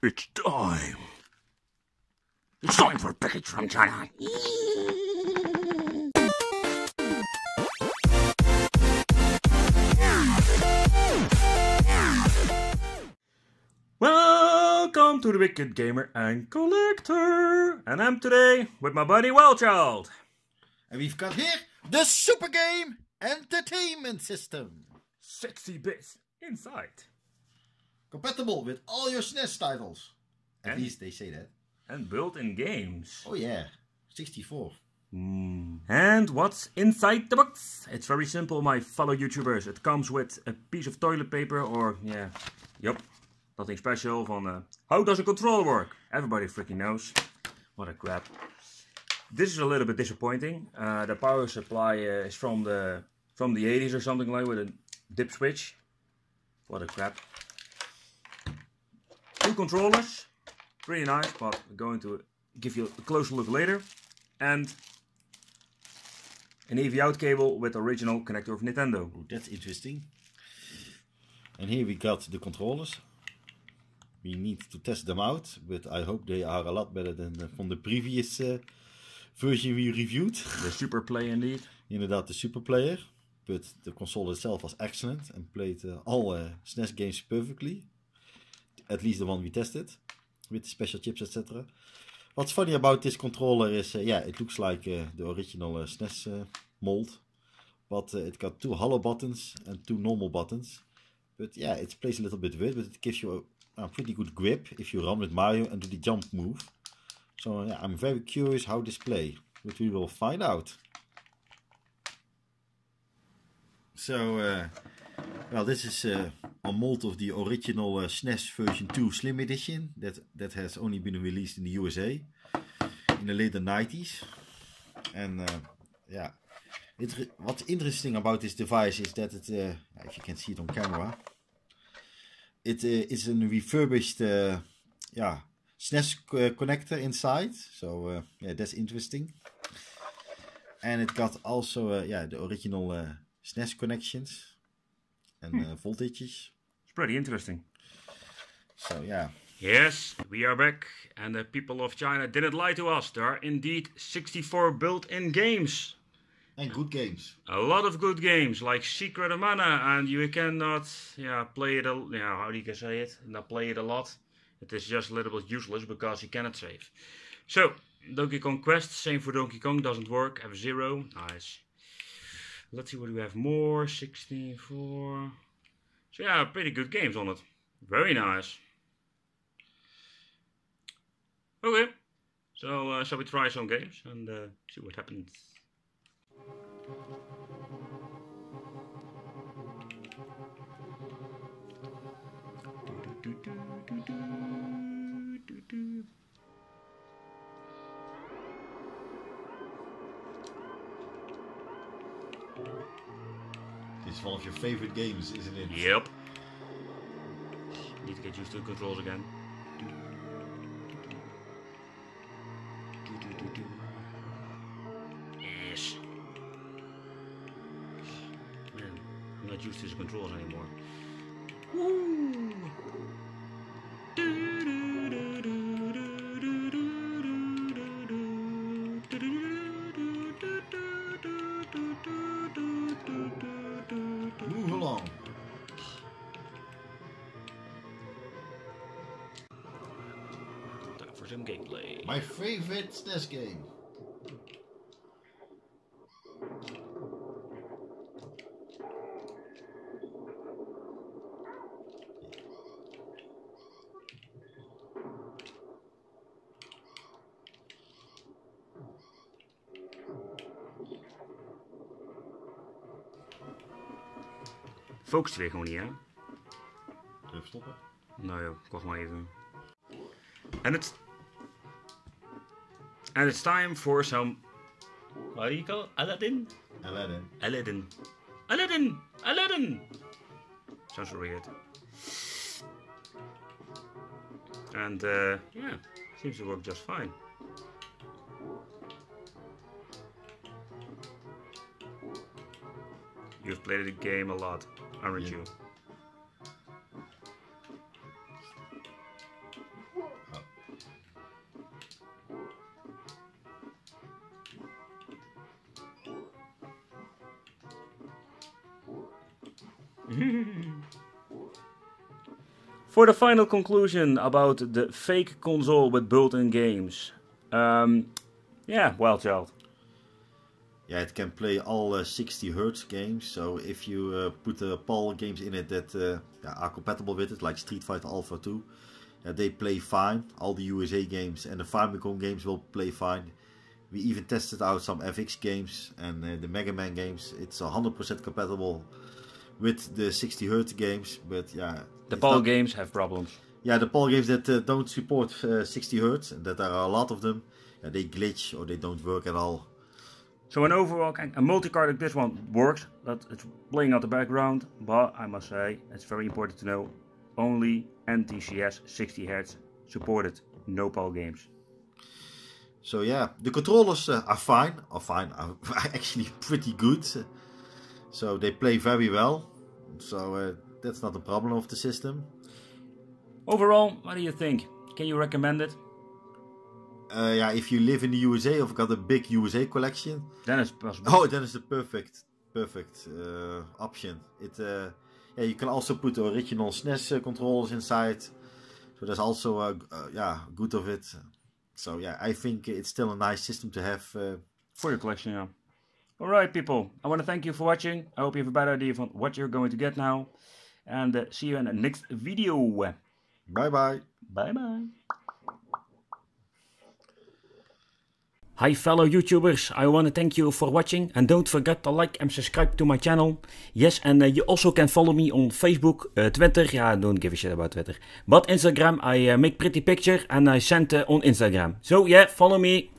It's time. It's time for a package from China. Welcome to the Wicked Gamer and Collector. And I'm today with my buddy Wellchild. And we've got here the Super Game Entertainment System. 60 bits inside. Compatible with all your SNES titles. At And- least they say that. And built-in games. Oh yeah, 64. And what's inside the box? It's very simple, my fellow YouTubers. It comes with a piece of toilet paper or, yeah, yep, nothing special. Van, uh, how does a controller work? Everybody freaking knows. What a crap. This is a little bit disappointing. Uh, the power supply uh, is from the from the 80s or something like with a dip switch. What a crap. Two controllers, pretty nice, but we're going to give you a closer look later. And an AV out cable with original connector of Nintendo. Oh, that's interesting. And here we got the controllers. We need to test them out, but I hope they are a lot better than uh, from the previous uh, version we reviewed. The Super Play indeed. Inderdaad, the Super Player. But the console itself was excellent and played uh, all uh, SNES games perfectly. At least the one we tested with the special chips, etc. What's funny about this controller is, uh, yeah, it looks like uh, the original SNES uh, mold, but it got two hollow buttons and two normal buttons. But yeah, it plays a little bit weird, but it gives you a, a pretty good grip if you run with Mario and do the jump move. So yeah, I'm very curious how this play, but we will find out. So, uh, well, this is uh, a mold of the original SNES version 2 Slim Edition that, that has only been released in the USA in the later 90s. And uh, yeah, it, what's interesting about this device is that it, uh, if you can see it on camera, it is a refurbished yeah, SNES uh, connector inside. So yeah, that's interesting. And it got also yeah the original SNES connections and uh, voltages. It's pretty interesting. So yeah, Yes, we are back, and the people of China didn't lie to us. There are indeed 64 built-in games. and good games. A lot of good games, like Secret of Mana, and you cannot, yeah, play it. A, yeah, how do you say it? Not play it a lot. It is just a little bit useless because you cannot save. So, Donkey Kong Quest, same for Donkey Kong, doesn't work. F Zero, nice. Let's see what we have more. 64. So yeah, pretty good games on it. Very nice. Okay, so uh, shall we try some games and uh, see what happens? This is one of your favorite games, isn't it? Yep. Need to get used to the controls again. Yes. Man, I'm not used to the controls anymore. Woo! Some gameplay. My favorite SNES game. Focust weer gewoon niet, hè? Even stoppen. Nou joh, wacht maar even. And it's... And it's time for some... What do you call it? Aladdin? Aladdin. Aladdin. Aladdin! Aladdin! Sounds weird. And uh, yeah, seems to work just fine. You've played the game a lot, aren't Yeah. you? For the final conclusion about the fake console with built-in games. Um, yeah, well, Child. Yeah, it can play all uh, 60 hertz games. So if you uh, put the uh, PAL games in it that uh, are compatible with it, like Street Fighter Alpha 2, they play fine. All the USA games and the Famicom games will play fine. We even tested out some FX games and uh, the Mega Man games. It's 100% compatible with the 60 hertz games, but yeah. The PAL not... games have problems. Yeah, the PAL games that uh, don't support 60 hertz, and that there are a lot of them, they glitch or they don't work at all. So an overall, a multi-card like this one works, but it's playing out the background, but I must say, it's very important to know, only NTCS 60 Hz supported, no PAL games. So yeah, the controllers uh, are fine, are fine, are actually pretty good. So they play very well, so uh, that's not a problem of the system. Overall, what do you think? Can you recommend it? uh, yeah, if you live in the USA or got a big USA collection, then it's possible. Oh, then it's the perfect, perfect uh, option. It, uh, yeah, you can also put the original SNES uh, controllers inside, so there's also a, yeah good of it. So yeah, I think it's still a nice system to have uh, for your collection. Yeah. All right, people. I want to thank you for watching. I hope you have a better idea of what you're going to get now, and uh, see you in the next video. Bye bye. Bye bye. Hi fellow YouTubers, I want to thank you for watching and don't forget to like and subscribe to my channel. Yes, and uh, you also can follow me on Facebook, uh, Twitter, yeah, don't give a shit about Twitter. But Instagram, I uh, make pretty picture and I send uh, on Instagram. So yeah, follow me.